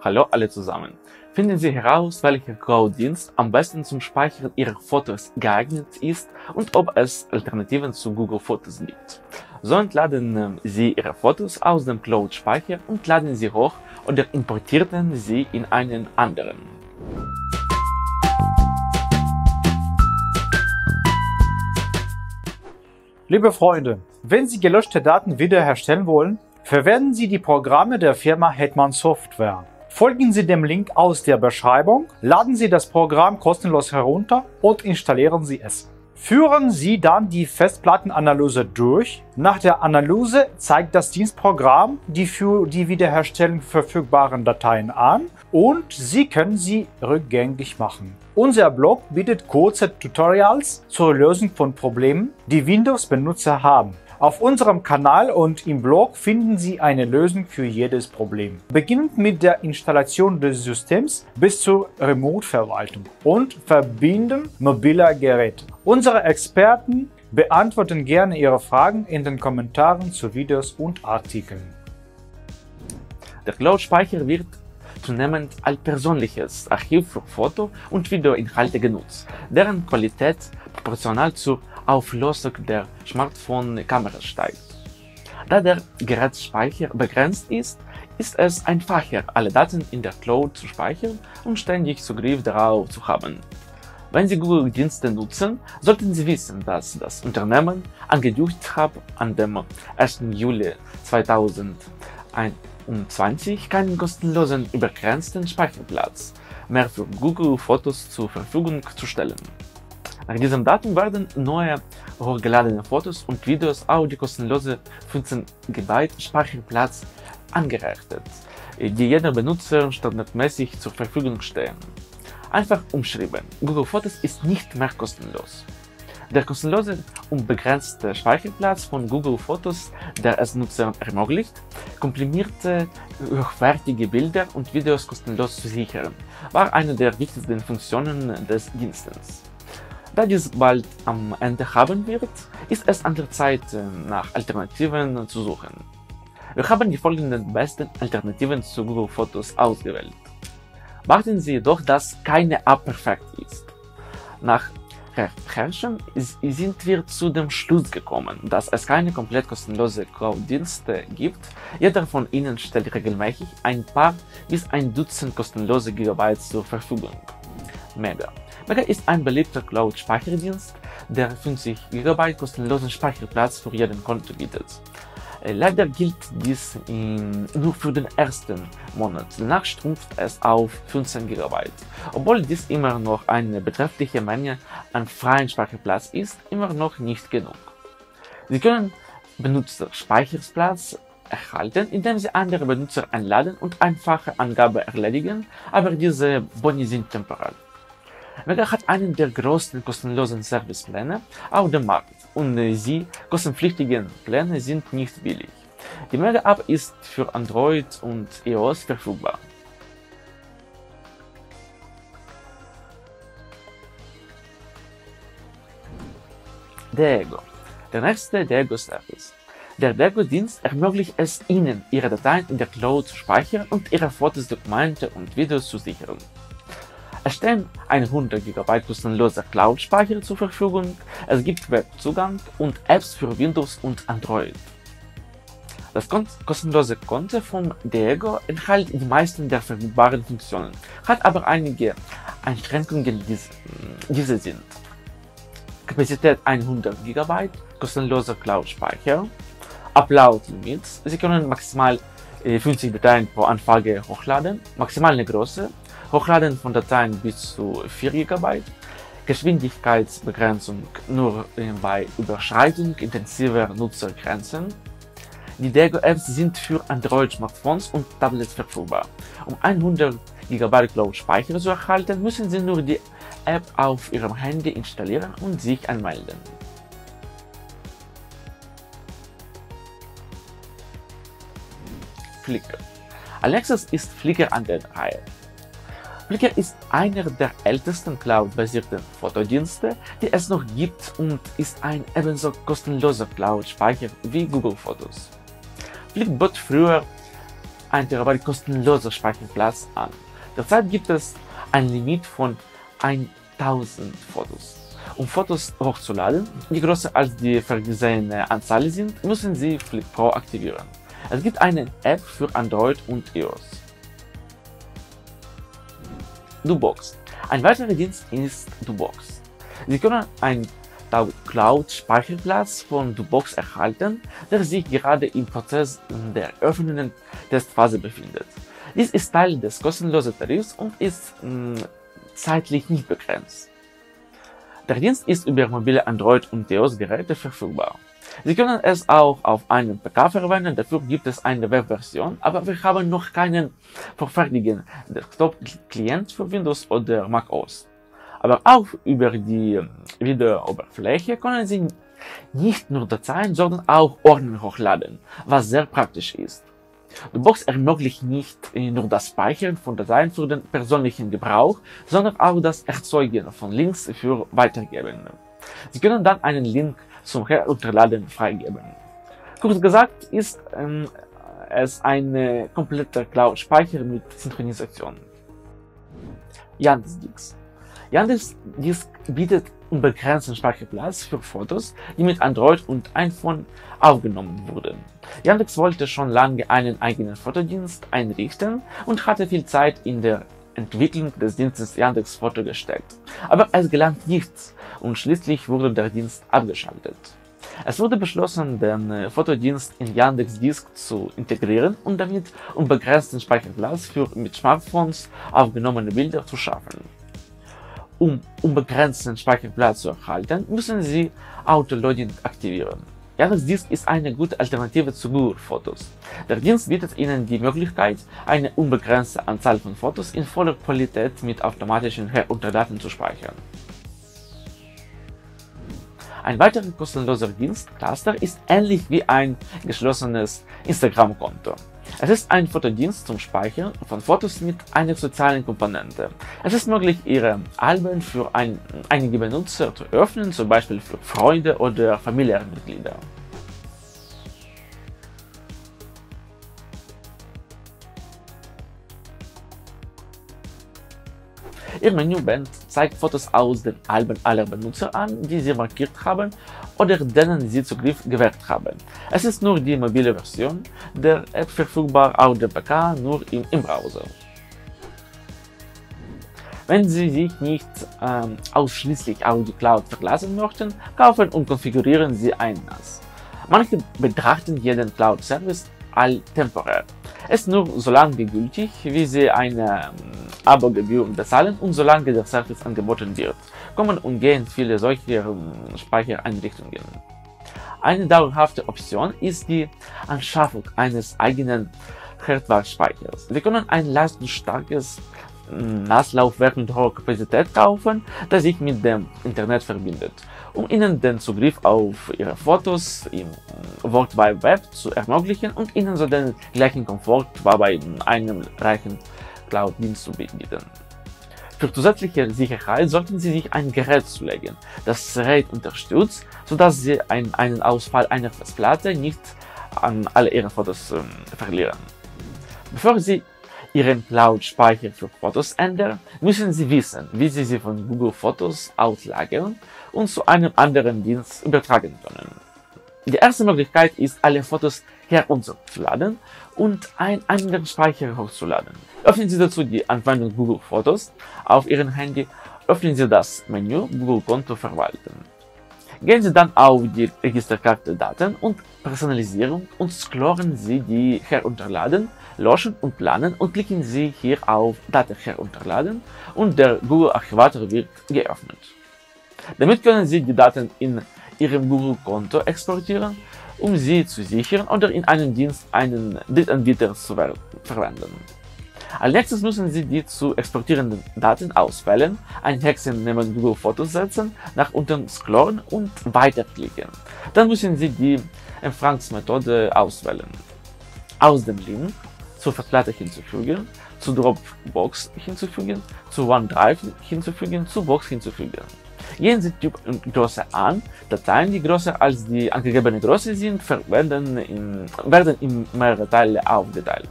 Hallo alle zusammen. Finden Sie heraus, welcher Cloud-Dienst am besten zum Speichern Ihrer Fotos geeignet ist und ob es Alternativen zu Google Fotos gibt. So entladen ähm, Sie Ihre Fotos aus dem Cloud-Speicher und laden sie hoch oder importierten sie in einen anderen. Liebe Freunde, wenn Sie gelöschte Daten wiederherstellen wollen, verwenden Sie die Programme der Firma Hetman Software. Folgen Sie dem Link aus der Beschreibung, laden Sie das Programm kostenlos herunter und installieren Sie es. Führen Sie dann die Festplattenanalyse durch. Nach der Analyse zeigt das Dienstprogramm die für die Wiederherstellung verfügbaren Dateien an und Sie können sie rückgängig machen. Unser Blog bietet kurze Tutorials zur Lösung von Problemen, die Windows-Benutzer haben. Auf unserem Kanal und im Blog finden Sie eine Lösung für jedes Problem. Beginnend mit der Installation des Systems bis zur Remote-Verwaltung und Verbinden mobiler Geräte. Unsere Experten beantworten gerne Ihre Fragen in den Kommentaren zu Videos und Artikeln. Der Cloud-Speicher wird zunehmend als persönliches Archiv für Foto- und Videoinhalte genutzt, deren Qualität proportional zur Auflösung der Smartphone-Kamera steigt. Da der Gerätspeicher begrenzt ist, ist es einfacher, alle Daten in der Cloud zu speichern und ständig Zugriff darauf zu haben. Wenn Sie Google-Dienste nutzen, sollten Sie wissen, dass das Unternehmen angekündigt hat, an dem 1. Juli 2021 keinen kostenlosen übergrenzten Speicherplatz mehr für Google-Fotos zur Verfügung zu stellen. Nach diesem Datum werden neue hochgeladene Fotos und Videos auf die kostenlose 15 GB Speicherplatz angerechnet, die jeder Benutzer standardmäßig zur Verfügung stehen. Einfach umschrieben, Google Fotos ist nicht mehr kostenlos. Der kostenlose unbegrenzte Speicherplatz von Google Fotos, der es Nutzern ermöglicht, komprimierte, hochwertige Bilder und Videos kostenlos zu sichern, war eine der wichtigsten Funktionen des Dienstes. Da dies bald am Ende haben wird, ist es an der Zeit, äh, nach Alternativen zu suchen. Wir haben die folgenden besten Alternativen zu Google Fotos ausgewählt. Beachten Sie jedoch, dass keine App perfekt ist. Nach Recherchen sind wir zu dem Schluss gekommen, dass es keine komplett kostenlose Cloud-Dienste gibt. Jeder von ihnen stellt regelmäßig ein paar bis ein Dutzend kostenlose Gigabyte zur Verfügung. Mega. Mega ist ein beliebter Cloud-Speicherdienst, der 50 GB kostenlosen Speicherplatz für jeden Konto bietet. Äh, leider gilt dies in, nur für den ersten Monat, danach schrumpft es auf 15 GB. Obwohl dies immer noch eine beträchtliche Menge an freien Speicherplatz ist, immer noch nicht genug. Sie können Benutzerspeicherplatz erhalten, indem Sie andere Benutzer einladen und einfache Angabe erledigen, aber diese Boni sind temporär. Mega hat einen der größten kostenlosen Servicepläne auf dem Markt und die kostenpflichtigen Pläne sind nicht billig. Die Mega App ist für Android und iOS verfügbar. Dego. Der nächste Dego-Service. Der Dego-Dienst ermöglicht es Ihnen, Ihre Dateien in der Cloud zu speichern und Ihre Fotos, Dokumente und Videos zu sichern. Es stehen 100 GB kostenloser Cloud-Speicher zur Verfügung, es gibt Webzugang und Apps für Windows und Android. Das kostenlose Konto von Diego enthält die meisten der verfügbaren Funktionen, hat aber einige Einschränkungen, die diese sind. Kapazität 100 GB, kostenloser Cloud-Speicher, Upload-Limits, Sie können maximal 50 äh, Dateien pro Anfrage hochladen, maximale Größe Hochladen von Dateien bis zu 4 GB, Geschwindigkeitsbegrenzung nur bei Überschreitung intensiver Nutzergrenzen. Die Dego-Apps sind für Android-Smartphones und Tablets verfügbar. Um 100 GB Cloud-Speicher zu erhalten, müssen Sie nur die App auf Ihrem Handy installieren und sich anmelden. Flickr. Alexis ist Flickr an der Reihe. Flickr ist einer der ältesten Cloud-basierten Fotodienste, die es noch gibt und ist ein ebenso kostenloser Cloud-Speicher wie Google Fotos. Flickr bot früher 1 TB kostenloser Speicherplatz an. Derzeit gibt es ein Limit von 1000 Fotos. Um Fotos hochzuladen, die größer als die vorgesehene Anzahl sind, müssen Sie Flip Pro aktivieren. Es gibt eine App für Android und iOS. Dubox. Ein weiterer Dienst ist Dubox. Sie können einen Cloud-Speicherplatz von Dubox erhalten, der sich gerade im Prozess der öffnenden Testphase befindet. Dies ist Teil des kostenlosen Tarifs und ist mh, zeitlich nicht begrenzt. Der Dienst ist über mobile Android- und iOS-Geräte verfügbar. Sie können es auch auf einem PK verwenden, dafür gibt es eine Webversion, aber wir haben noch keinen vorfertigen Desktop-Client für Windows oder macOS. Aber auch über die Videooberfläche können Sie nicht nur Dateien, sondern auch Ordner hochladen, was sehr praktisch ist. Die Box ermöglicht nicht nur das Speichern von Dateien für den persönlichen Gebrauch, sondern auch das Erzeugen von Links für Weitergeben. Sie können dann einen Link zum Herunterladen freigeben. Kurz gesagt ist ähm, es ein kompletter Cloud-Speicher mit Synchronisation. Yandex. Yandex bietet unbegrenzten Speicherplatz für Fotos, die mit Android und iPhone aufgenommen wurden. Yandex wollte schon lange einen eigenen Fotodienst einrichten und hatte viel Zeit in der Entwicklung des Dienstes Yandex Foto gesteckt. Aber es gelang nichts und schließlich wurde der Dienst abgeschaltet. Es wurde beschlossen, den Fotodienst in Yandex Disk zu integrieren und damit unbegrenzten Speicherplatz für mit Smartphones aufgenommene Bilder zu schaffen. Um unbegrenzten Speicherplatz zu erhalten, müssen Sie Autoloading aktivieren. Jahresdisk ist eine gute Alternative zu Google Fotos. Der Dienst bietet Ihnen die Möglichkeit, eine unbegrenzte Anzahl von Fotos in voller Qualität mit automatischen Herunterladen zu speichern. Ein weiterer kostenloser Dienst, Cluster, ist ähnlich wie ein geschlossenes Instagram-Konto. Es ist ein Fotodienst zum Speichern von Fotos mit einer sozialen Komponente. Es ist möglich, Ihre Alben für ein, einige Benutzer zu öffnen, zum Beispiel für Freunde oder Familienmitglieder. Ihr Menüband zeigt Fotos aus den Alben aller Benutzer an, die Sie markiert haben oder denen Sie Zugriff gewährt haben. Es ist nur die mobile Version der App verfügbar, auf dem PK nur im, im Browser. Wenn Sie sich nicht ähm, ausschließlich auf die Cloud verlassen möchten, kaufen und konfigurieren Sie ein NAS. Manche betrachten jeden Cloud-Service als temporär. Es ist nur so lange gültig, wie Sie eine ähm, Abogebühr bezahlen und solange der Service angeboten wird, kommen und gehen viele solche ähm, Speichereinrichtungen. Eine dauerhafte Option ist die Anschaffung eines eigenen Hardware-Speichers. Sie können ein leistungsstarkes NAS-Laufwerk mit hoher Kapazität kaufen, das sich mit dem Internet verbindet, um Ihnen den Zugriff auf Ihre Fotos im World Wide Web zu ermöglichen und Ihnen so den gleichen Komfort wie bei einem reichen Cloud-Dienst zu bieten. Für zusätzliche Sicherheit sollten Sie sich ein Gerät zulegen, das Gerät unterstützt, sodass Sie ein, einen Ausfall einer Festplatte nicht an alle Ihre Fotos ähm, verlieren. Bevor Sie Ihren Cloud-Speicher für Fotos ändern, müssen Sie wissen, wie Sie sie von Google Fotos auslagern und zu einem anderen Dienst übertragen können. Die erste Möglichkeit ist, alle Fotos herunterzuladen und einen anderen Speicher hochzuladen. Öffnen Sie dazu die Anwendung Google Fotos auf Ihrem Handy, öffnen Sie das Menü Google Konto verwalten. Gehen Sie dann auf die Registerkarte Daten und Personalisierung und scrollen Sie die Herunterladen, Löschen und Planen und klicken Sie hier auf Daten herunterladen und der Google Archivator wird geöffnet. Damit können Sie die Daten in Ihrem Google-Konto exportieren, um sie zu sichern oder in einem Dienst einen Drittanbieter zu verwenden. Als nächstes müssen Sie die zu exportierenden Daten auswählen, ein Häkchen neben Google Fotos setzen, nach unten scrollen und weiterklicken. Dann müssen Sie die Empfangsmethode auswählen. Aus dem Link zur Festplatte hinzufügen, zu Dropbox hinzufügen, zu OneDrive hinzufügen, zu Box hinzufügen. Gehen Sie Typ und Größe an. Dateien, die größer als die angegebene Größe sind, werden in, werden in mehrere Teile aufgeteilt.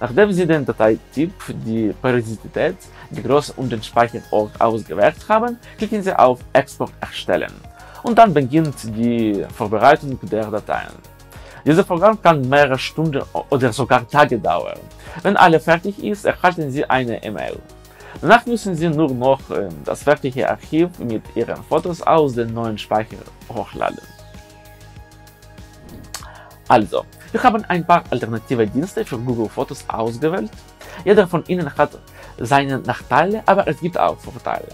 Nachdem Sie den Dateityp, die Periodizität, die Größe und den Speicherort ausgewählt haben, klicken Sie auf Export erstellen und dann beginnt die Vorbereitung der Dateien. Dieses Programm kann mehrere Stunden oder sogar Tage dauern. Wenn alles fertig ist, erhalten Sie eine E-Mail. Danach müssen Sie nur noch äh, das fertige Archiv mit Ihren Fotos aus dem neuen Speicher hochladen. Also, wir haben ein paar alternative Dienste für Google Fotos ausgewählt. Jeder von ihnen hat seine Nachteile, aber es gibt auch Vorteile.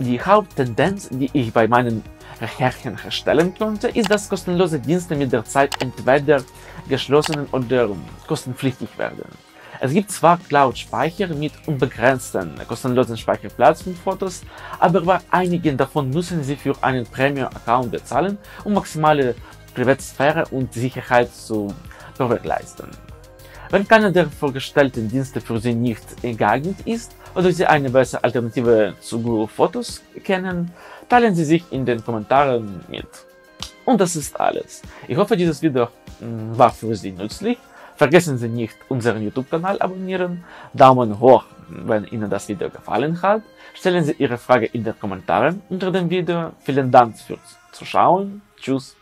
Die Haupttendenz, die ich bei meinen Recherchen herstellen konnte, ist, dass kostenlose Dienste mit der Zeit entweder geschlossen oder kostenpflichtig werden. Es gibt zwar Cloud-Speicher mit unbegrenzten kostenlosen Speicherplatz für Fotos, aber bei einigen davon müssen Sie für einen Premium-Account bezahlen, um maximale Privatsphäre und Sicherheit zu gewährleisten. Wenn keiner der vorgestellten Dienste für Sie nicht geeignet ist oder Sie eine bessere Alternative zu Google Fotos kennen, teilen Sie sich in den Kommentaren mit. Und das ist alles. Ich hoffe, dieses Video hm, war für Sie nützlich. Vergessen Sie nicht, unseren YouTube-Kanal abonnieren, Daumen hoch, wenn Ihnen das Video gefallen hat. Stellen Sie Ihre Frage in den Kommentaren unter dem Video. Vielen Dank fürs Zuschauen. Tschüss.